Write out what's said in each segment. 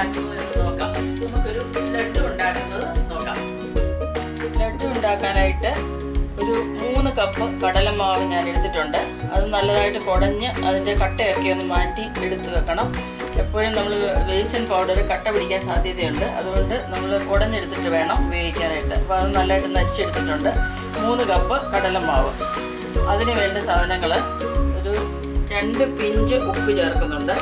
നമുക്കിത് നോക്കാം. നമുക്കൊരു ലഡു ഉണ്ടാക്കുന്നത് നോക്കാം. ലഡു ഉണ്ടാക്കാനായിട്ട് ഒരു മൂന്ന് കപ്പ് കടലമാവ് ഞാൻ എടുത്തിട്ടുണ്ട്. അത് നല്ലതായിട്ട് കുടഞ്ഞ് അതിന്റെ കട്ടയൊക്കെ ഒന്ന് മാറ്റി എടുത്ത് വെക്കണം. എപ്പോഴും നമ്മൾ വേസ്റ്റൻ പൗഡർ കട്ട പിടിക്കാൻ സാധ്യതയുണ്ട്. അതുകൊണ്ട് നമ്മൾ കുടഞ്ഞെടുത്തിട്ട് വേണം ഉപയോഗിക്കാനായിട്ട് അപ്പോൾ അത് നല്ലതായിട്ട് നരിച്ചെടുത്തിട്ടുണ്ട്. മൂന്ന് കപ്പ് കടലമാവ്. അതിന് വേണ്ട സാധനങ്ങൾ ഒരു രണ്ട് പിഞ്ച് ഉപ്പ് ചേർക്കുന്നുണ്ട്.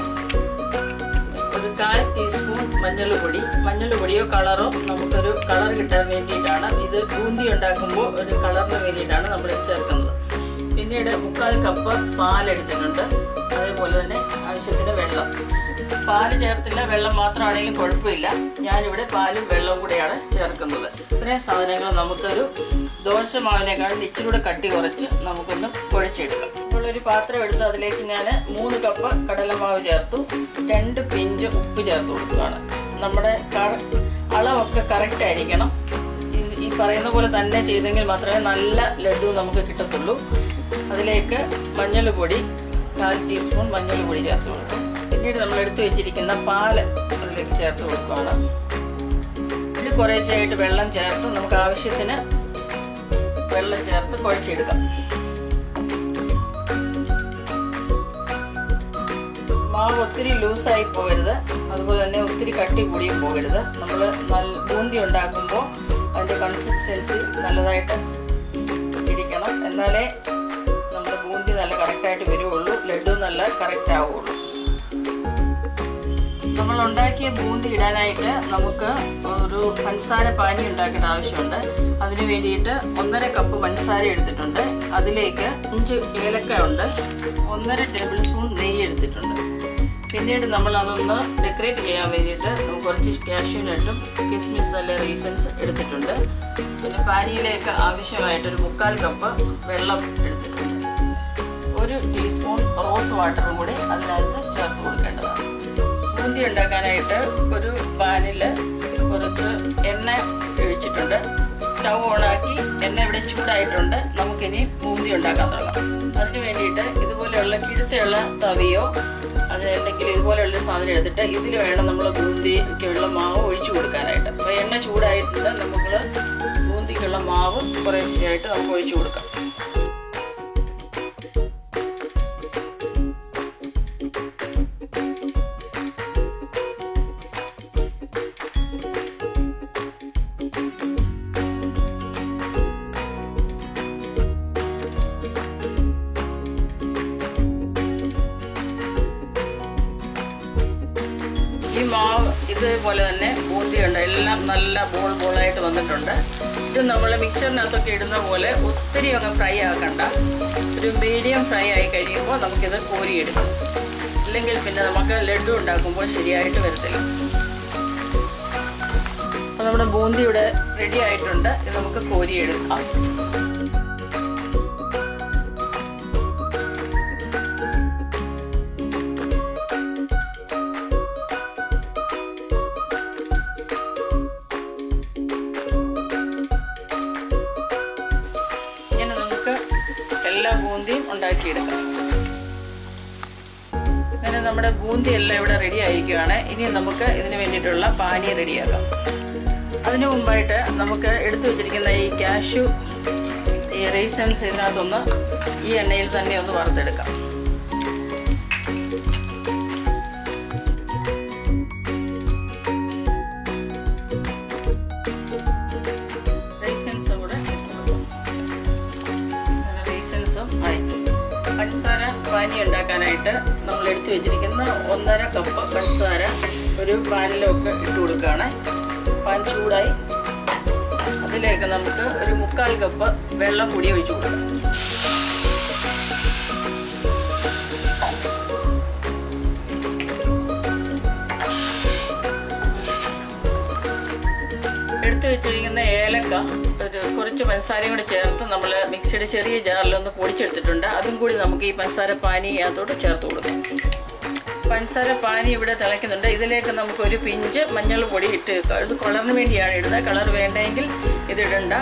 ഒരു കാൽ ടീസ്പൂൺ മഞ്ഞൾപ്പൊടി. മഞ്ഞൾപ്പൊടിയോ മഞ്ഞൾ പൊടിയോ കളറോ നമുക്കൊരു കളർ കിട്ടാൻ വേണ്ടിയിട്ടാണ്. ഇത് ബൂന്തി ഉണ്ടാക്കുമ്പോൾ ഒരു കളറിന് വേണ്ടിയിട്ടാണ് നമ്മൾ ചേർക്കുന്നത്. പിന്നീട് മുക്കാൽ കപ്പ് പാലെടുത്തിട്ടുണ്ട്. അതേപോലെ തന്നെ ആവശ്യത്തിന് വെള്ളം. പാൽ ചേർത്തില്ല വെള്ളം മാത്രമാണെങ്കിലും കുഴപ്പമില്ല. ഞാനിവിടെ പാലും വെള്ളവും കൂടെയാണ് ചേർക്കുന്നത്. ഇത്രയും സാധനങ്ങൾ നമുക്കൊരു ദോശമാവിനേക്കാളും ഇച്ചിരി കൂടെ കട്ടി കുറച്ച് നമുക്കൊന്ന് കുഴച്ചെടുക്കാം. ഒരു പാത്രം എടുത്ത് അതിലേക്ക് ഞാൻ മൂന്ന് കപ്പ് കടലമാവ് ചേർത്തു രണ്ട് പിഞ്ച് ഉപ്പ് ചേർത്ത് കൊടുക്കുകയാണ്. നമ്മുടെ അളവൊക്കെ കറക്റ്റ് ആയിരിക്കണം. ഈ- പറയുന്ന പോലെ തന്നെ ചെയ്തെങ്കിൽ മാത്രമേ നല്ല ലഡു നമുക്ക് കിട്ടത്തുള്ളൂ. അതിലേക്ക് മഞ്ഞൾ പൊടി കാൽ ടീസ്പൂൺ മഞ്ഞൾ പൊടി ചേർത്ത് കൊടുക്കും. പിന്നീട് നമ്മൾ എടുത്തു വെച്ചിരിക്കുന്ന പാൽ അതിലേക്ക് ചേർത്ത് കൊടുക്കുകയാണ്. ഇത് കുറേശ്ശെയായിട്ട് വെള്ളം ചേർത്ത് നമുക്ക് ആവശ്യത്തിന് വെള്ളം ചേർത്ത് കുഴച്ചെടുക്കാം. മാവ് ഒത്തിരി ലൂസായി പോകരുത്. അതുപോലെ തന്നെ ഒത്തിരി കട്ടി കൂടിയും പോകരുത്. നമ്മൾ നല്ല ബൂന്തി ഉണ്ടാക്കുമ്പോൾ അതിന്റെ കൺസിസ്റ്റൻസി നല്ലതായിട്ട് ഇരിക്കണം. എന്നാലേ നമ്മുടെ ബൂന്തി നല്ല കറക്റ്റായിട്ട് വരുവുള്ളൂ. ലഡു നല്ല കറക്റ്റ് ആവുള്ളൂ. നമ്മൾ ഉണ്ടാക്കിയ ബൂന്തി ഇടാനായിട്ട് നമുക്ക് ഒരു പഞ്ചസാര പാനി ഉണ്ടാക്കേണ്ട ആവശ്യമുണ്ട്. അതിന് വേണ്ടിയിട്ട് ഒന്നര കപ്പ് പഞ്ചസാര എടുത്തിട്ടുണ്ട്. അതിലേക്ക് അഞ്ച് ഏലക്ക ഉണ്ട് ഒന്നര ടേബിൾ സ്പൂൺ നെയ്യ് എടുത്തിട്ടുണ്ട്. പിന്നീട് നമ്മൾ അതൊന്ന് ഡെക്കറേറ്റ് ചെയ്യാൻ വേണ്ടിയിട്ട് കുറച്ച് കാഷ്യൂനട്ടും കിസ്മിസ് അല്ലെ റീസൻസ് എടുത്തിട്ടുണ്ട്. പിന്നെ പാനിയിലേക്ക് ആവശ്യമായിട്ടൊരു മുക്കാൽ കപ്പ് വെള്ളം എടുത്തിട്ടുണ്ട്. ഒരു ടീസ്പൂൺ റോസ് വാട്ടറും കൂടി അതിനകത്ത് ചേർത്ത് കൊടുക്കേണ്ടതാണ്. ബൂന്തി ഉണ്ടാക്കാനായിട്ട് ഒരു പാനിൽ കുറച്ച് എണ്ണ ഒഴിച്ചിട്ടുണ്ട്. സ്റ്റൗ ഓണാക്കി എണ്ണ ഇവിടെ ചൂടായിട്ടുണ്ട്. നമുക്കിനി ബൂന്തി ഉണ്ടാക്കാൻ തുടങ്ങാം. അതിന് വേണ്ടിയിട്ട് ഇതുപോലെയുള്ള കിഴുത്തുള്ള തവിയോ അത് എന്തെങ്കിലും ഇതുപോലെയുള്ള സാധനം എടുത്തിട്ട് ഇതിൽ വേണം നമ്മൾ ബൂന്തിക്കുള്ള മാവ് ഒഴിച്ചു കൊടുക്കാനായിട്ട്. അപ്പോൾ എണ്ണ ചൂടായിട്ടുണ്ട് നമുക്ക് ബൂന്തിക്കുള്ള മാവ് കുറേശ്ശെയായിട്ട് നമുക്ക് ഒഴിച്ചു കൊടുക്കാം. ഈ മാവ് ഇതേപോലെ തന്നെ ബൂന്തിയുണ്ട് എല്ലാം നല്ല ബോൾ ബോളായിട്ട് വന്നിട്ടുണ്ട്. ഇത് നമ്മൾ മിക്സറിനകത്തൊക്കെ ഇടുന്ന പോലെ ഒത്തിരി അങ്ങ് ഫ്രൈ ആക്കണ്ട. ഒരു മീഡിയം ഫ്രൈ ആയി കഴിയുമ്പോൾ നമുക്കിത് കോരിയെടുക്കും. അല്ലെങ്കിൽ പിന്നെ നമുക്ക് ലഡു ഉണ്ടാക്കുമ്പോൾ ശരിയായിട്ട് വരത്തില്ല. നമ്മുടെ ബൂന്തിയുടെ റെഡി ആയിട്ടുണ്ട്. ഇത് നമുക്ക് കോരിയെടുക്കാം. ബൂന്തിയും അങ്ങനെ നമ്മുടെ ബൂന്തി എല്ലാം ഇവിടെ റെഡി ആയിരിക്കുകയാണ് ഇനി നമുക്ക് ഇതിന് വേണ്ടിയിട്ടുള്ള പാനി റെഡിയാക്കാം അതിനു മുമ്പായിട്ട് നമുക്ക് എടുത്തു വെച്ചിരിക്കുന്ന ഈ കാഷ്യൂ ഈ റീസൺസ് ഇതിനകത്തൊന്ന് ഈ എണ്ണയിൽ തന്നെ ഒന്ന് വറുത്തെടുക്കാം. പാനി ഉണ്ടാക്കാനായിട്ട് നമ്മൾ എടുത്തു വെച്ചിരിക്കുന്ന ഒന്നര കപ്പ് പഞ്ചസാര ഒരു പാനിലൊക്കെ ഇട്ട് കൊടുക്കുകയാണ്. പാൻ ചൂടായി. അതിലേക്ക് നമുക്ക് ഒരു മുക്കാൽ കപ്പ് വെള്ളം കൂടി ഒഴിച്ചു കൊടുക്കാം. കുറച്ച് പഞ്ചസാരയും കൂടി ചേർത്ത് നമ്മൾ മിക്സിയുടെ ചെറിയ ജാറിലൊന്ന് പൊടിച്ചെടുത്തിട്ടുണ്ട്. അതും കൂടി നമുക്ക് ഈ പഞ്ചസാര പാനി അതോട് ചേർത്ത് കൊടുക്കാം. പഞ്ചസാര പാനി ഇവിടെ തിളയ്ക്കുന്നുണ്ട്. ഇതിലേക്ക് നമുക്കൊരു പിഞ്ച് മഞ്ഞൾ പൊടി ഇട്ട് ഇത് കളറിന് വേണ്ടിയാണ് ഇടുന്നത്. കളർ വേണ്ടെങ്കിൽ ഇതിടണ്ട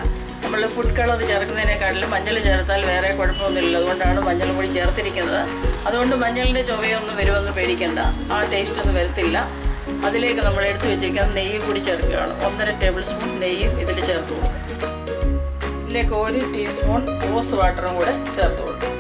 നമ്മൾ ഫുഡ് കളർ ചേർക്കുന്നതിനേക്കാട്ടിലും മഞ്ഞൾ ചേർത്താൽ വേറെ കുഴപ്പമൊന്നുമില്ല. അതുകൊണ്ടാണ് മഞ്ഞൾ പൊടി ചേർത്തിരിക്കുന്നത്. അതുകൊണ്ട് മഞ്ഞളിന്റെ ചുവയൊന്നും വരുമെന്ന് പേടിക്കണ്ട. ആ ടേസ്റ്റ് ഒന്നും വരത്തില്ല. അതിലേക്ക് നമ്മൾ എടുത്തു വെച്ചിരിക്കുന്ന നെയ്യ് കൂടി ചേർക്കുകയാണ്. ഒന്നര ടേബിൾ സ്പൂൺ നെയ്യ് ഇതിൽ ചേർത്ത് കൊടുക്കും. ഇതിലേക്ക് ഒരു ടീസ്പൂൺ റോസ് വാട്ടറും കൂടെ ചേർത്ത് കൊടുക്കും.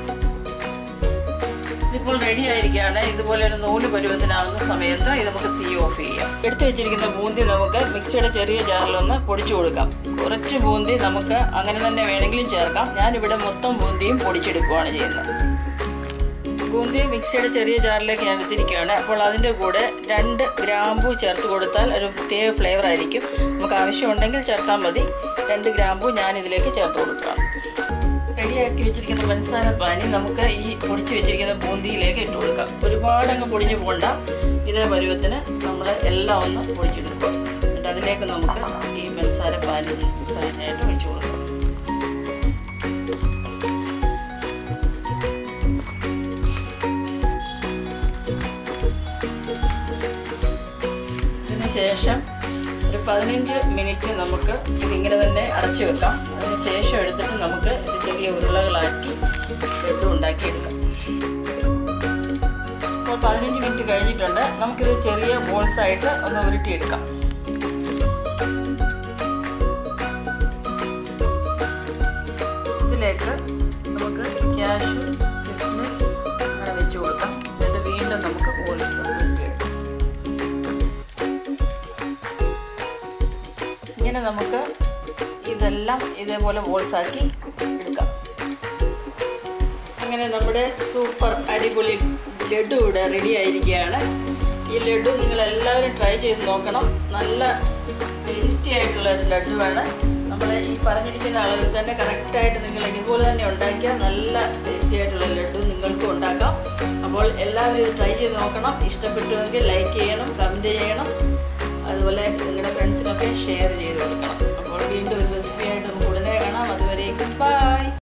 ഇതിപ്പോൾ റെഡി ആയിരിക്കുകയാണ്. ഇതുപോലെ ഒരു നൂൽ പരുവത്തിനാകുന്ന സമയത്ത് ഇത് നമുക്ക് തീ ഓഫ് ചെയ്യാം. എടുത്തു വെച്ചിരിക്കുന്ന ബൂന്തി നമുക്ക് മിക്സിയുടെ ചെറിയ ജാറിലൊന്ന് പൊടിച്ചു കൊടുക്കാം. കുറച്ച് ബൂന്തി നമുക്ക് അങ്ങനെ തന്നെ വേണമെങ്കിലും ചേർക്കാം. ഞാനിവിടെ മൊത്തം ബൂന്തിയും പൊടിച്ചെടുക്കുകയാണ് ചെയ്യുന്നത്. ബൂന്തി മിക്സിയുടെ ചെറിയ ജാറിലേക്ക് ഞാൻ എടുത്തിരിക്കുകയാണ് അപ്പോൾ അതിന്റെ കൂടെ രണ്ട് ഗ്രാമ്പൂ ചേർത്ത് കൊടുത്താൽ ഒരു പ്രത്യേക ഫ്ലേവർ ആയിരിക്കും. നമുക്ക് ആവശ്യമുണ്ടെങ്കിൽ ചേർത്താൽ മതി. രണ്ട് ഗ്രാമ്പൂ ഞാൻ ഇതിലേക്ക് ചേർത്ത് കൊടുക്കാം. റെഡിയാക്കി വെച്ചിരിക്കുന്ന പഞ്ചസാര പാനി നമുക്ക് ഈ പൊടിച്ച് വെച്ചിരിക്കുന്ന ബൂന്തിയിലേക്ക് ഇട്ട് കൊടുക്കാം. ഒരുപാട് അങ്ങ് പൊടിഞ്ഞു പോകണ്ട. ഇതേ പരുവത്തിന് നമ്മൾ എല്ലാം ഒന്ന് പൊടിച്ചെടുക്കുക എന്നിട്ട് അതിലേക്ക് നമുക്ക് ഈ പഞ്ചസാര പാനി കഴിഞ്ഞായിട്ട് ഒഴിച്ചു കൊടുക്കാം. ശേഷം ഒരു പതിനഞ്ച് മിനിറ്റ് നമുക്ക് ഇതിങ്ങനെ തന്നെ അടച്ചു വെക്കാം. അതിന് ശേഷം എടുത്തിട്ട് നമുക്ക് ഇത് ചെറിയ ഉരുളകളാക്കി ലഡു ഉണ്ടാക്കിയെടുക്കാം. അപ്പോൾ പതിനഞ്ച് മിനിറ്റ് കഴിഞ്ഞിട്ടുണ്ട്. നമുക്കിത് ചെറിയ ബോൾസായിട്ട് ഒന്ന് ഉരുട്ടിയെടുക്കാം. ഇതെല്ലാം ഇതേപോലെ ബോൾസാക്കി എടുക്കാം. അങ്ങനെ നമ്മുടെ സൂപ്പർ അടിപൊളി ലഡു ഇവിടെ റെഡി ആയിരിക്കുകയാണ്. ഈ ലഡു നിങ്ങൾ എല്ലാവരും ട്രൈ ചെയ്ത് നോക്കണം. നല്ല ടേസ്റ്റി ആയിട്ടുള്ള ഒരു ലഡുവാണ് നമ്മൾ ഈ പറഞ്ഞിരിക്കുന്ന അളവിൽ തന്നെ കറക്റ്റായിട്ട് നിങ്ങൾ ഇതുപോലെ തന്നെ ഉണ്ടാക്കിയാൽ നല്ല ടേസ്റ്റി ആയിട്ടുള്ള ലഡു നിങ്ങൾക്കും ഉണ്ടാക്കാം. അപ്പോൾ എല്ലാവരും ട്രൈ ചെയ്ത് നോക്കണം. ഇഷ്ടപ്പെട്ടുവെങ്കിൽ ലൈക്ക് ചെയ്യണം കമന്റ് ചെയ്യണം. അതുപോലെ നിങ്ങളുടെ ഫ്രണ്ട്സിനൊക്കെ ഷെയർ ചെയ്ത് കൊടുക്കണം. അപ്പോൾ വീണ്ടും ഒരു Bye.